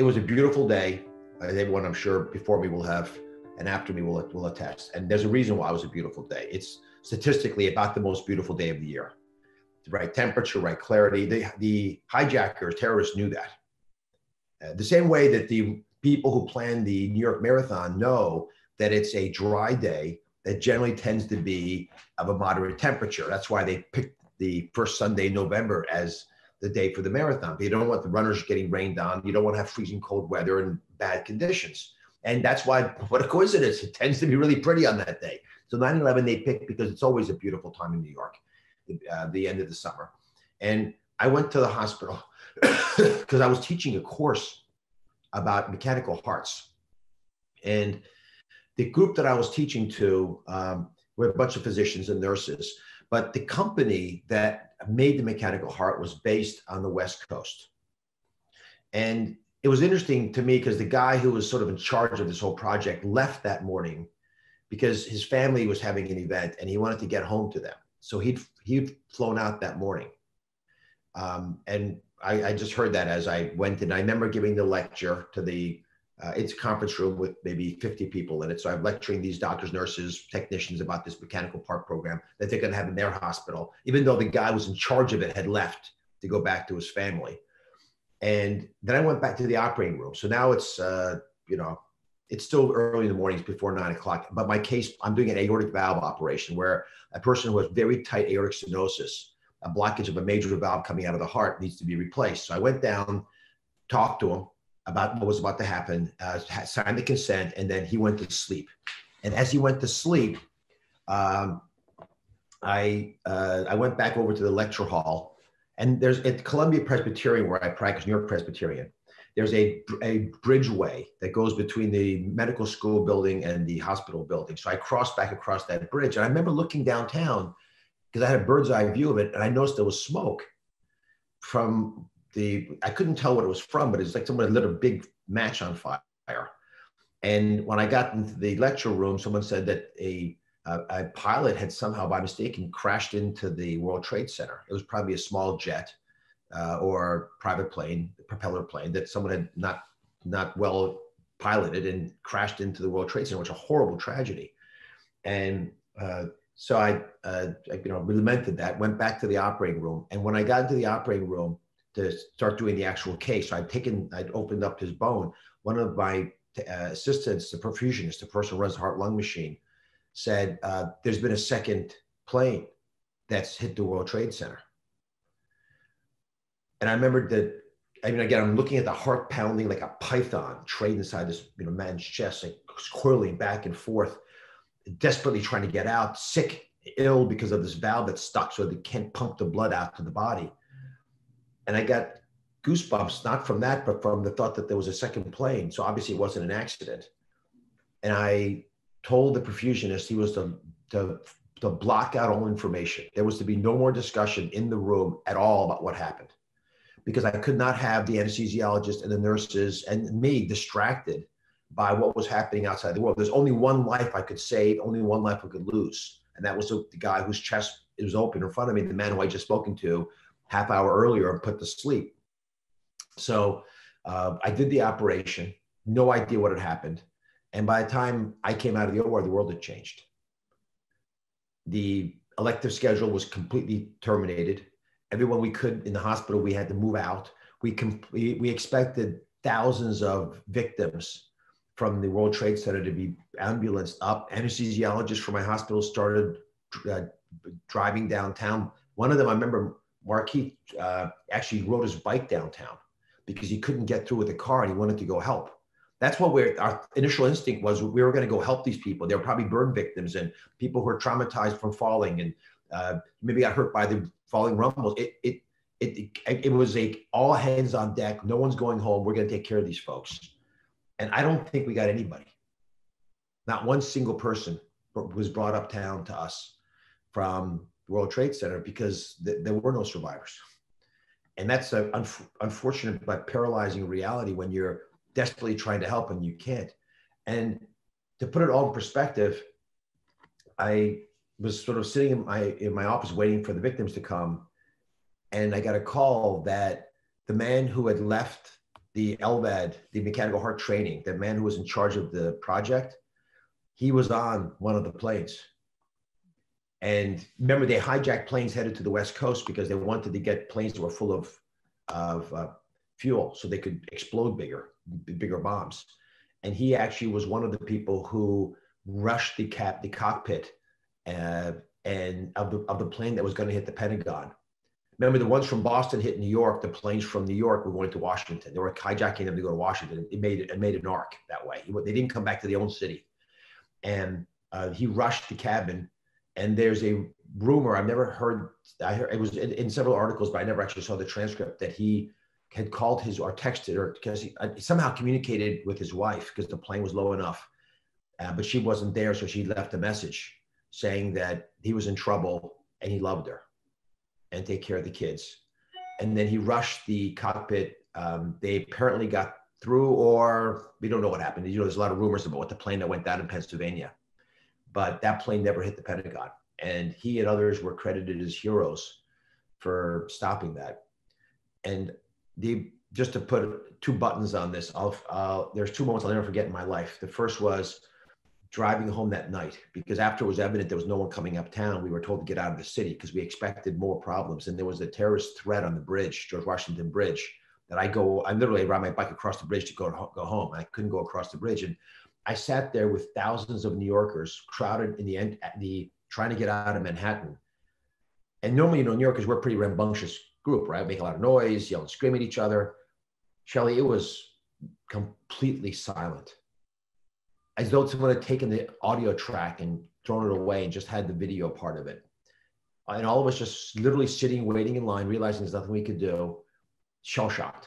it was a beautiful day. Everyone, I'm sure, before me will have, and after me will will attest. And there's a reason why it was a beautiful day. It's statistically about the most beautiful day of the year. The right temperature, right clarity. The the hijackers, terrorists knew that. Uh, the same way that the people who plan the New York Marathon know that it's a dry day that generally tends to be of a moderate temperature. That's why they picked the first Sunday in November as the day for the marathon. But you don't want the runners getting rained on. You don't want to have freezing cold weather and bad conditions. And that's why, what a coincidence, it tends to be really pretty on that day. So 9 11 they picked because it's always a beautiful time in New York, uh, the end of the summer. And I went to the hospital because I was teaching a course about mechanical hearts. And the group that I was teaching to um, were a bunch of physicians and nurses, but the company that made the mechanical heart was based on the West Coast. And it was interesting to me because the guy who was sort of in charge of this whole project left that morning because his family was having an event and he wanted to get home to them. So he'd he'd flown out that morning. Um, and I, I, just heard that as I went and I remember giving the lecture to the, uh, it's a conference room with maybe 50 people in it. So I'm lecturing these doctors, nurses, technicians about this mechanical heart program that they're going to have in their hospital, even though the guy was in charge of it had left to go back to his family. And then I went back to the operating room. So now it's, uh, you know, it's still early in the mornings before nine o'clock. But my case, I'm doing an aortic valve operation where a person who has very tight aortic stenosis a blockage of a major valve coming out of the heart needs to be replaced. So I went down, talked to him about what was about to happen, uh, signed the consent, and then he went to sleep. And as he went to sleep, um, I uh, I went back over to the lecture hall, and there's at Columbia Presbyterian where I practice, New York Presbyterian. There's a a bridgeway that goes between the medical school building and the hospital building. So I crossed back across that bridge, and I remember looking downtown because I had a bird's eye view of it, and I noticed there was smoke from the. I couldn't tell what it was from, but it's like someone lit a big match on fire. And when I got into the lecture room, someone said that a a, a pilot had somehow, by mistake, and crashed into the World Trade Center. It was probably a small jet uh, or private plane, propeller plane that someone had not not well piloted and crashed into the World Trade Center, which is a horrible tragedy. And uh, so I, uh, I, you know, lamented that, went back to the operating room. And when I got into the operating room to start doing the actual case, So I'd taken, I'd opened up his bone. One of my uh, assistants, the perfusionist, the person who runs the heart lung machine, said, uh, there's been a second plane that's hit the World Trade Center. And I remembered that, I mean, again, I'm looking at the heart pounding like a python trained inside this, you know, man's chest, like coiling back and forth desperately trying to get out, sick, ill because of this valve that's stuck, so they can't pump the blood out to the body. And I got goosebumps, not from that, but from the thought that there was a second plane. So obviously it wasn't an accident. And I told the perfusionist he was to, to, to block out all information. There was to be no more discussion in the room at all about what happened because I could not have the anesthesiologist and the nurses and me distracted by what was happening outside the world. There's only one life I could save, only one life I could lose. And that was the, the guy whose chest was open in front of me, the man who I just spoken to half hour earlier and put to sleep. So uh, I did the operation, no idea what had happened. And by the time I came out of the OR, the world had changed. The elective schedule was completely terminated. Everyone we could in the hospital, we had to move out. We, we expected thousands of victims from the World Trade Center to be ambulanced up. Anesthesiologists from my hospital started uh, driving downtown. One of them, I remember Marquis uh, actually rode his bike downtown because he couldn't get through with the car and he wanted to go help. That's what we're, our initial instinct was we were going to go help these people. They were probably burn victims and people who are traumatized from falling and uh, maybe got hurt by the falling rumbles. It, it, it, it, it was a all hands on deck. No one's going home. We're going to take care of these folks. And I don't think we got anybody. Not one single person was brought uptown to us from World Trade Center because th- there were no survivors. And that's an un- unfortunate but paralyzing reality when you're desperately trying to help and you can't. And to put it all in perspective, I was sort of sitting in my in my office waiting for the victims to come, and I got a call that the man who had left the LVAD, the mechanical heart training, the man who was in charge of the project, he was on one of the planes. And remember, they hijacked planes headed to the West Coast because they wanted to get planes that were full of, of uh, fuel so they could explode bigger, bigger bombs. And he actually was one of the people who rushed the cap, the cockpit, uh, and of the of the plane that was going to hit the Pentagon. Remember, the ones from Boston hit New York. The planes from New York were going to Washington. They were hijacking them to go to Washington. It made it, made an arc that way. They didn't come back to their own city, and uh, he rushed the cabin. And there's a rumor I've never heard. I heard it was in, in several articles, but I never actually saw the transcript that he had called his or texted or because he uh, somehow communicated with his wife because the plane was low enough, uh, but she wasn't there, so she left a message saying that he was in trouble and he loved her and take care of the kids. And then he rushed the cockpit. Um, they apparently got through, or we don't know what happened. You know, there's a lot of rumors about what the plane that went down in Pennsylvania, but that plane never hit the Pentagon. And he and others were credited as heroes for stopping that. And the just to put two buttons on this, I'll, uh, there's two moments I'll never forget in my life. The first was driving home that night because after it was evident there was no one coming uptown, we were told to get out of the city because we expected more problems. And there was a terrorist threat on the bridge, George Washington Bridge, that I go, I literally ride my bike across the bridge to go, go home. I couldn't go across the bridge. And I sat there with thousands of New Yorkers crowded in the end, the trying to get out of Manhattan. And normally, you know, New Yorkers, we're a pretty rambunctious group, right? Make a lot of noise, yell and scream at each other. Shelly, it was completely silent as though someone had taken the audio track and thrown it away and just had the video part of it. And all of us just literally sitting, waiting in line, realizing there's nothing we could do, shell shocked,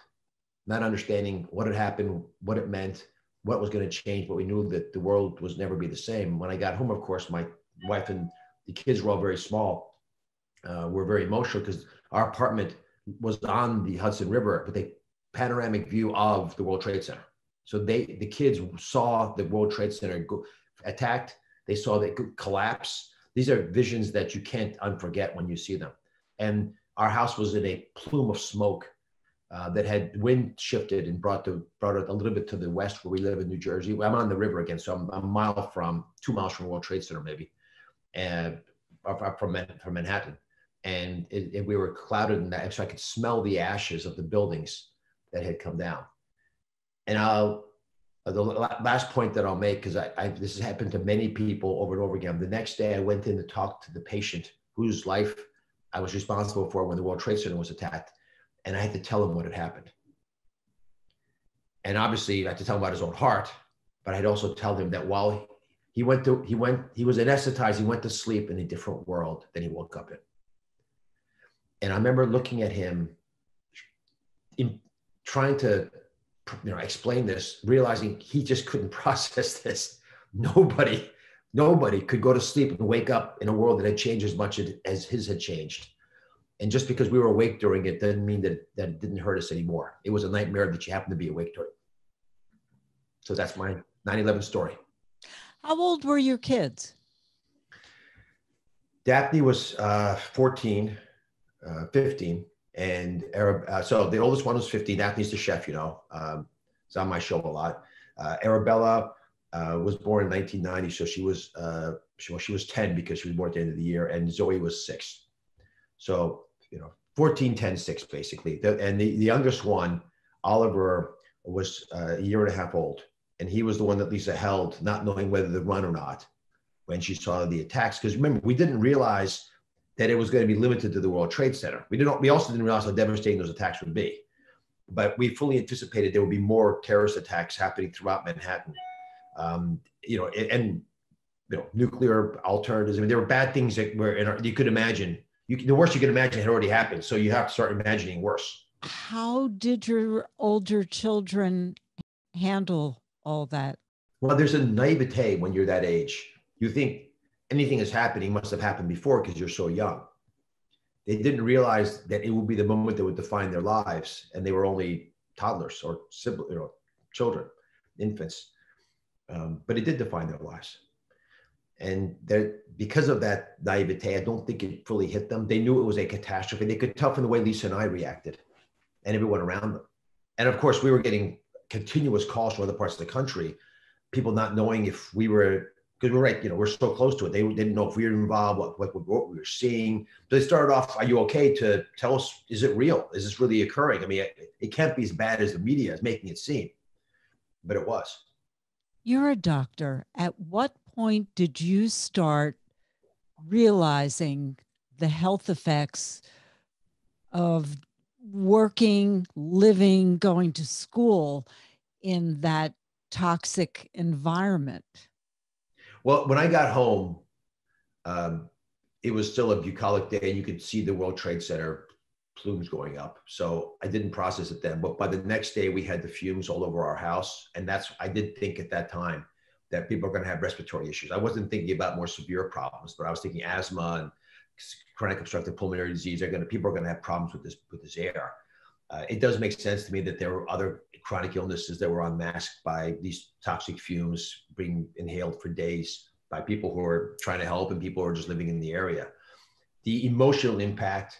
not understanding what had happened, what it meant, what was going to change, but we knew that the world was never be the same. When I got home, of course, my wife and the kids were all very small. Uh, we're very emotional because our apartment was on the Hudson River with a panoramic view of the World Trade Center. So they, the kids saw the World Trade Center go, attacked. They saw it collapse. These are visions that you can't unforget when you see them. And our house was in a plume of smoke uh, that had wind shifted and brought the brought it a little bit to the west where we live in New Jersey. I'm on the river again, so I'm, a mile from two miles from World Trade Center maybe, and from from Manhattan. And it, it, we were clouded in that, so I could smell the ashes of the buildings that had come down and I'll the last point that I'll make because I, I, this has happened to many people over and over again. The next day, I went in to talk to the patient whose life I was responsible for when the World Trade Center was attacked, and I had to tell him what had happened. And obviously, I had to tell him about his own heart, but I'd also tell him that while he went to he went he was anesthetized, he went to sleep in a different world than he woke up in. And I remember looking at him, in trying to you know, explain this, realizing he just couldn't process this. Nobody, nobody could go to sleep and wake up in a world that had changed as much as his had changed. And just because we were awake during it doesn't mean that, that it didn't hurt us anymore. It was a nightmare that you happened to be awake during. So that's my 9 11 story. How old were your kids? Daphne was uh, 14, uh, 15 and Arab, uh, so the oldest one was 15. Daphne's the chef, you know. Um, it's on my show a lot. Uh, Arabella uh, was born in 1990, so she was uh, she, well, she was 10 because she was born at the end of the year, and Zoe was six. So you know, 14, 10, 6 basically. The, and the, the youngest one, Oliver, was uh, a year and a half old, and he was the one that Lisa held, not knowing whether to run or not when she saw the attacks. Because remember, we didn't realize that it was going to be limited to the World Trade Center. We didn't. We also didn't realize how devastating those attacks would be, but we fully anticipated there would be more terrorist attacks happening throughout Manhattan. Um, you know, and you know, nuclear alternatives. I mean, there were bad things that were in our, you could imagine. You, the worst you could imagine had already happened. So you have to start imagining worse. How did your older children handle all that? Well, there's a naivete when you're that age. You think anything that's happening must have happened before because you're so young. They didn't realize that it would be the moment that would define their lives, and they were only toddlers or siblings, you know, children, infants. Um, but it did define their lives, and because of that naivete, I don't think it fully hit them. They knew it was a catastrophe. They could tell from the way Lisa and I reacted, and everyone around them. And of course, we were getting continuous calls from other parts of the country, people not knowing if we were because we're right, you know, we're so close to it. They didn't know if we were involved, what, what, what we were seeing. They started off, are you okay to tell us, is it real? Is this really occurring? I mean, it, it can't be as bad as the media is making it seem, but it was. You're a doctor. At what point did you start realizing the health effects of working, living, going to school in that toxic environment? Well, when I got home, um, it was still a bucolic day, and you could see the World Trade Center plumes going up. So I didn't process it then. But by the next day, we had the fumes all over our house, and that's I did think at that time that people are going to have respiratory issues. I wasn't thinking about more severe problems, but I was thinking asthma and chronic obstructive pulmonary disease are going to people are going to have problems with this with this air. Uh, it does make sense to me that there were other chronic illnesses that were unmasked by these toxic fumes being inhaled for days by people who are trying to help and people who are just living in the area. The emotional impact,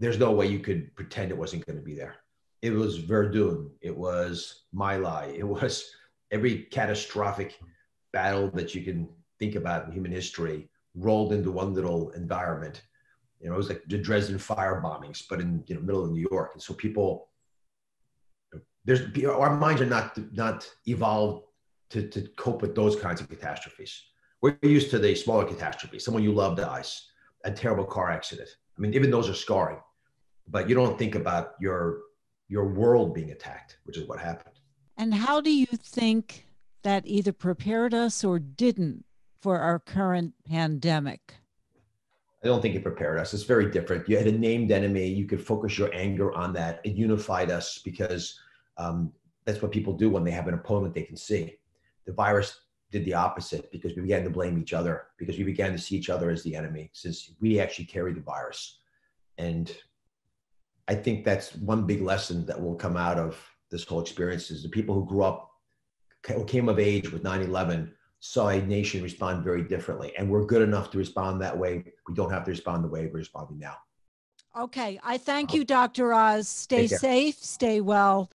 there's no way you could pretend it wasn't going to be there. It was Verdun, it was My Lai, it was every catastrophic battle that you can think about in human history rolled into one little environment. You know, it was like the Dresden fire bombings, but in you know middle of New York. And so people, there's our minds are not not evolved to, to cope with those kinds of catastrophes. We're used to the smaller catastrophes. Someone you love dies, a terrible car accident. I mean, even those are scarring, but you don't think about your your world being attacked, which is what happened. And how do you think that either prepared us or didn't for our current pandemic? I don't think it prepared us. It's very different. You had a named enemy. You could focus your anger on that. It unified us because um, that's what people do when they have an opponent they can see. The virus did the opposite because we began to blame each other because we began to see each other as the enemy since we actually carry the virus. And I think that's one big lesson that will come out of this whole experience is the people who grew up, who came of age with 9 11 saw a nation respond very differently. And we're good enough to respond that way. We don't have to respond the way we're responding now. Okay. I thank uh, you, Dr. Oz. Stay safe, stay well,